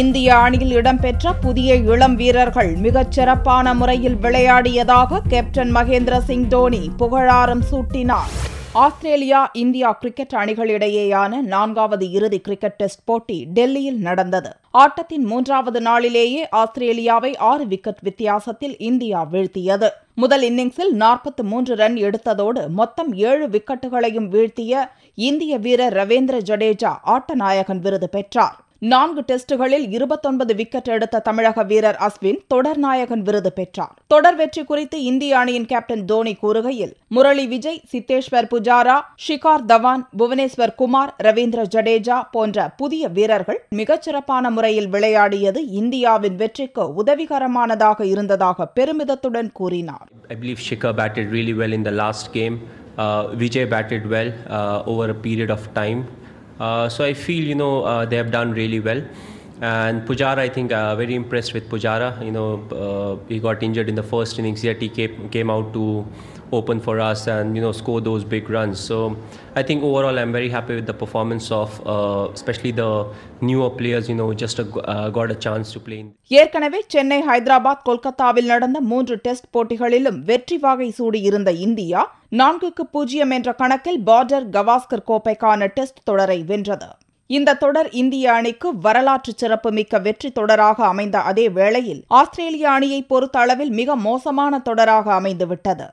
இந்திய அணியில் இடம்பெற்ற புதிய இளம் வீரர்கள் மிகச் சிறப்பான முறையில் விளையாடியதாக கேப்டன் மகேந்திர சிங் தோனி புகழாரம் சூட்டினார். ஆஸ்திரேலியா இந்தியா கிரிக்கெட் அணிகளிடையேயான நான்காவது இறுதி கிரிக்கெட் டெஸ்ட் போட்டி டெல்லியில் நடந்தது. ஆட்டத்தின் மூன்றாவது நாளிலேயே ஆஸ்திரேலியாவை ஆறு விக்கெட் வித்தியாசத்தில் இந்தியா வீழ்த்தியது. முதல் இன்னிங்ஸில் நாற்பத்தி மூன்று ரன் எடுத்ததோடு மொத்தம் ஏழு விக்கெட்டுகளையும் வீழ்த்திய இந்திய வீரர் ரவீந்திர ஜடேஜா ஆட்டநாயகன் விருது பெற்றார். நான்கு டெஸ்டுகளில் இருபத்தொன்பது விக்கெட் எடுத்த தமிழக வீரர் அஸ்வின் தொடர் நாயகன் விருது பெற்றார் தொடர் வெற்றி குறித்து இந்திய அணியின் கேப்டன் தோனி கூறுகையில் முரளி விஜய் சித்தேஸ்வர் புஜாரா ஷிகார் தவான் புவனேஸ்வர் குமார் ரவீந்திர ஜடேஜா போன்ற புதிய வீரர்கள் மிகச்சிறப்பான முறையில் விளையாடியது இந்தியாவின் வெற்றிக்கு உதவிகரமானதாக இருந்ததாக பெருமிதத்துடன் கூறினார் I believe Shikhar batted really well in the last game. Uh, Vijay batted well uh, over a period of time. Uh, so I feel you know uh, they have done really well. And Pujara, I think, uh, very impressed with Pujara. You know, uh, he got injured in the first innings, yet he came, came out to open for us and you know score those big runs. So I think overall, I'm very happy with the performance of uh, especially the newer players. You know, just a, uh, got a chance to play. In ஏற்கனவே சென்னை ஹைதராபாத் கொல்கத்தாவில் நடந்த மூன்று test போட்டிகளிலும் வெற்றி வாகை சூடியிருந்த India நான்குக்கு பூஜ்ஜியம் என்ற கணக்கில் பார்டர் கவாஸ்கர் கோப்பைக்கான டெஸ்ட் தொடரை வென்றது இந்த தொடர் இந்திய அணிக்கு வரலாற்று சிறப்புமிக்க வெற்றி தொடராக அமைந்த அதே வேளையில் ஆஸ்திரேலிய அணியை பொறுத்த அளவில் மிக மோசமான தொடராக அமைந்துவிட்டது.